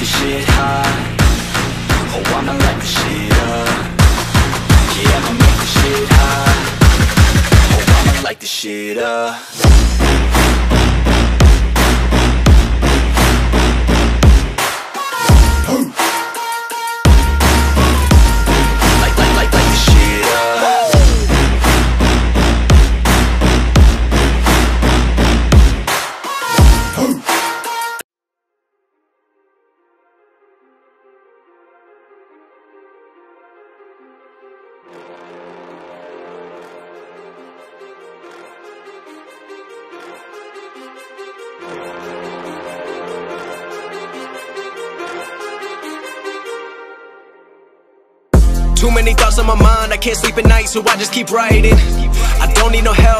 the shit hot Oh, I'ma light the shit up. Yeah, I'ma make the shit hot Oh, I'ma light the shit up Too many thoughts on my mind, I can't sleep at night, so I just keep writing. I don't need no help,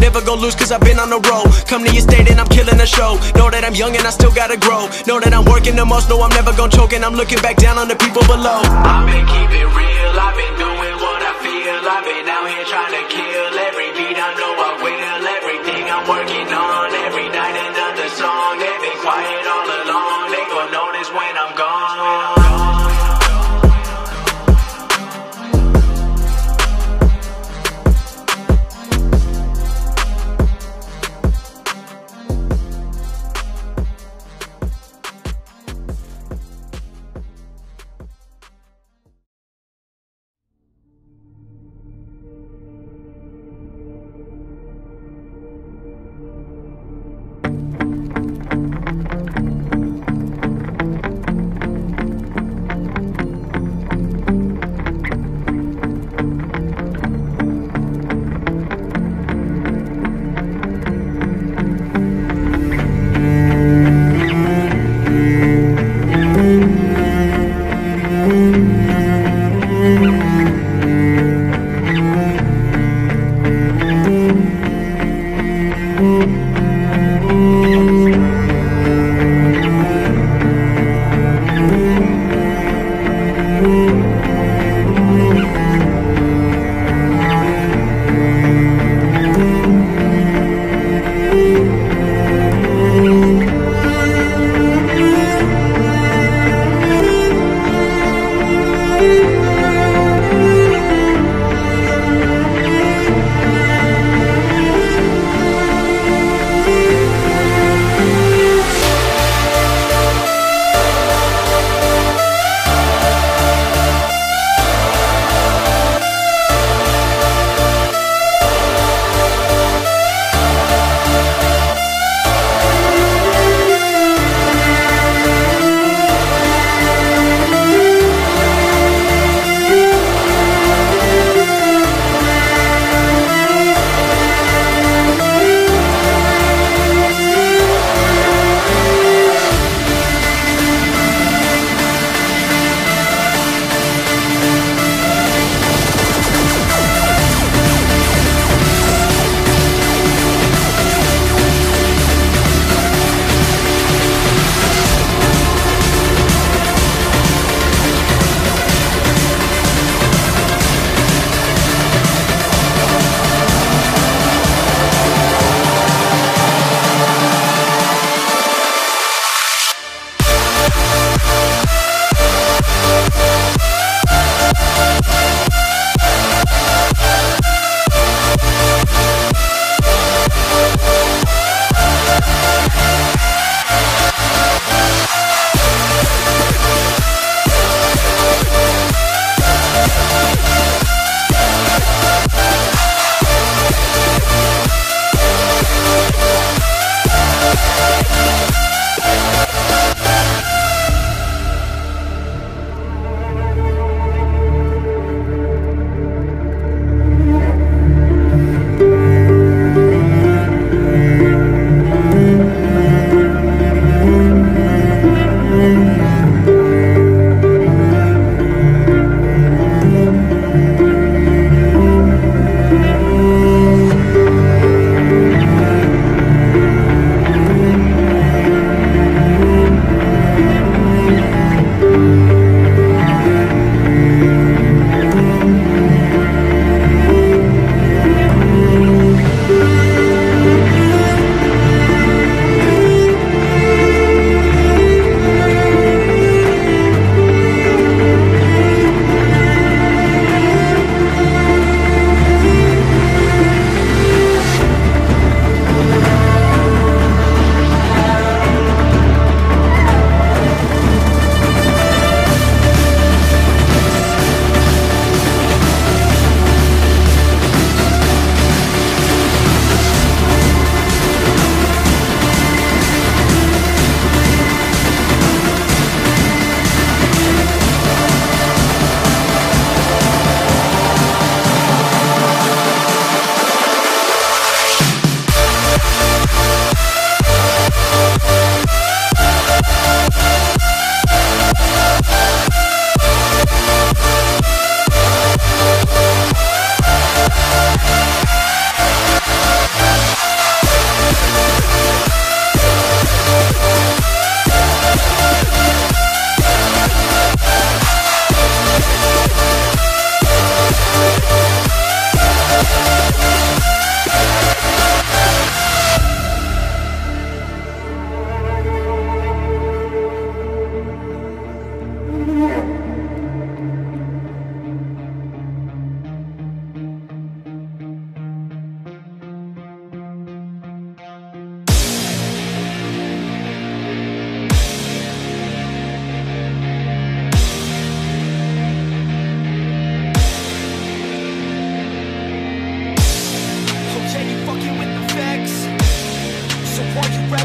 Never gonna lose cause I've been on the road. Come to your state and I'm killing the show. Know that I'm young and I still gotta grow. Know that I'm working the most, know I'm never gonna choke And I'm looking back down on the people below. I've been keeping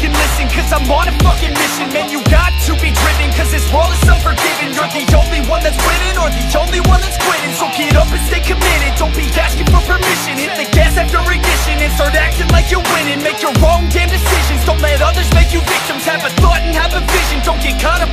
fucking listen Cause I'm on a fucking mission. Man, you got to be driven Cause this world is unforgiving. You're the only one that's winning Or the only one that's quitting. So get up and stay committed. Don't be asking for permission. Hit the gas after ignition And start acting like you're winning. Make your own damn decisions. Don't let others make you victims. Have a thought and have a vision. Don't get caught up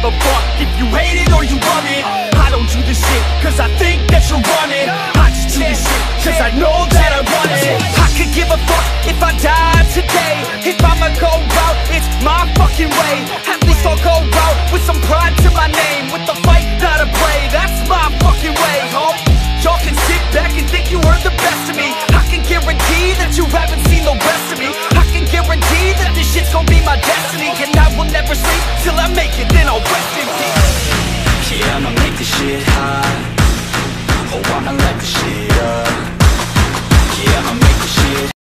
give a fuck if you hate it or you love it. I don't do this shit cause I think that you're running. I just do this shit cause I know that I want it. I could give a fuck if I die today. If I'ma go out, it's my fucking way. At least I'll go out with some pride to my name. With the fight, not a play. That's my fucking way,